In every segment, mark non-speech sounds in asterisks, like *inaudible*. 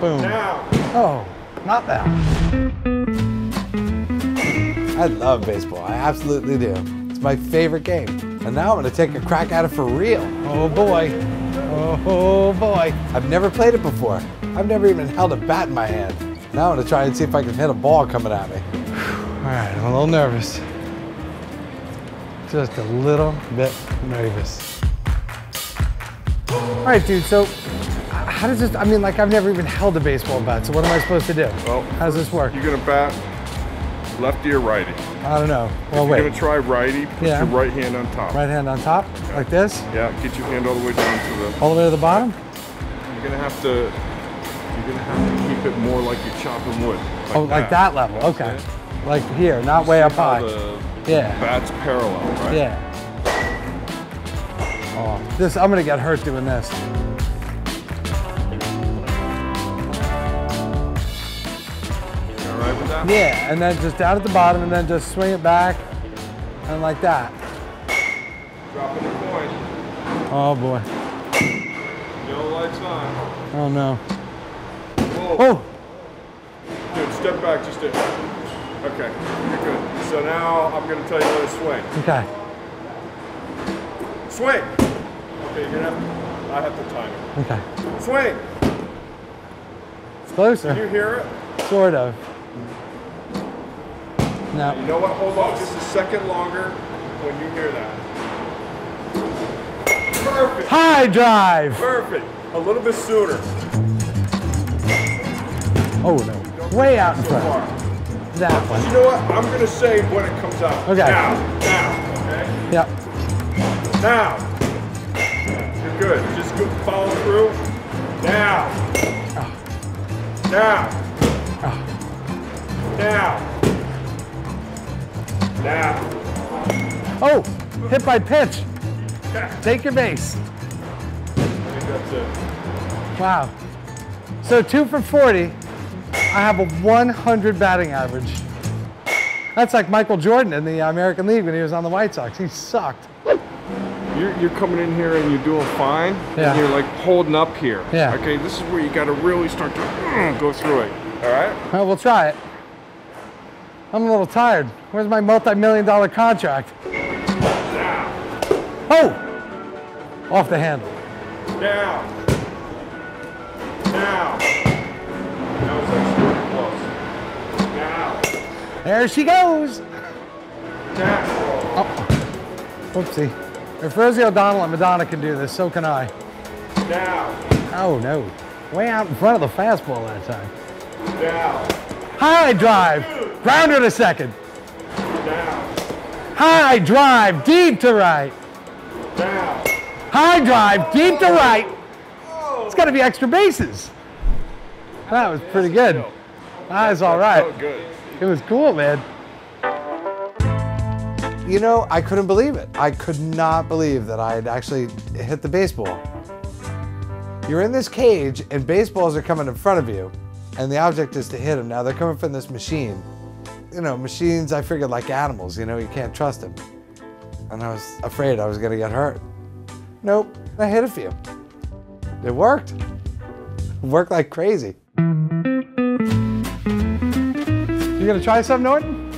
Boom. Now. Oh, not that. I love baseball. I absolutely do. It's my favorite game. And now I'm going to take a crack at it for real. Oh boy. Oh boy. I've never played it before. I've never even held a bat in my hand. Now I'm going to try and see if I can hit a ball coming at me. All right, I'm a little nervous. Just a little bit nervous. All right, dude, so how does this, I mean, like I've never even held a baseball bat, so what am I supposed to do? Well, how does this work? You're gonna bat lefty or righty. I don't know. Well, You're wait. gonna try righty, put Yeah. your right hand on top. Right hand on top, like this, Yeah, get your hand all the way down to the, all the way to the bottom? you're gonna have to, you're gonna have to keep it more like you're chopping wood. Like oh, like that level, okay. Like here, not way up high. Yeah, bat's parallel, right? yeah. Oh, this, I'm gonna get hurt doing this. Right? Yeah, and then just down at the bottom and then just swing it back and like that. Dropping the coin. Oh boy. Yellow lights on. Oh no. Whoa. Oh, Dude, step back just a Okay, you're good. So now I'm gonna tell you how to swing. okay. Swing! Okay, you're gonna have to, I have to time it. Okay. Swing! It's Can you hear it? sort of. You know what? Hold on just a second longer when you hear that. Perfect! High drive. Perfect! A little bit sooner. Oh no. Way out in So front. far. That You know what? I'm gonna say when it comes out. Okay. Now, now, okay? Yep. Now. You're good. Just follow through. Now. Ah. Now. Now. Now. Oh, hit by pitch. Take your base. I think that's it. Wow. So two for 40. I have a 100 batting average. That's like Michael Jordan in the American League when he was on the White Sox. He sucked. You're, you're coming in here and you're doing fine. Yeah. And you're like holding up here. Yeah. Okay, this is where you got to really start to mm, go through it. All right? Well, we'll try it. I'm a little tired. Where's my multi-million dollar contract? Oh! Off the handle. Now. Now. That was actually close. Now. There she goes. Now. Oh. Whoopsie. If Rosie O'Donnell and Madonna can do this, so can I. Now. Oh no. Way out in front of the fastball that time. Now. High drive. Grounder to second. Now. High drive. Deep to right. Now. High drive. Deep to right. It's got to be extra bases. That was pretty good. That was all So right. good. It was cool, man. You know, I couldn't believe it. I could not believe that I had actually hit the baseball. You're in this cage and baseballs are coming in front of you, and the object is to hit them. Now they're coming from this machine. You know, machines, I figured like animals, you know, you can't trust them. And I was afraid I was gonna get hurt. Nope, I hit a few. It worked. It *laughs* worked like crazy. You gonna try some, Norton?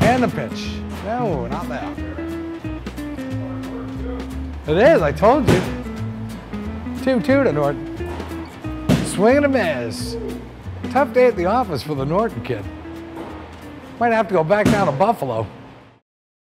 And the pitch. No, not that. It is, I told you. Two two to Norton. Swing and a miss. Tough day at the office for the Norton kid. Might have to go back down to Buffalo.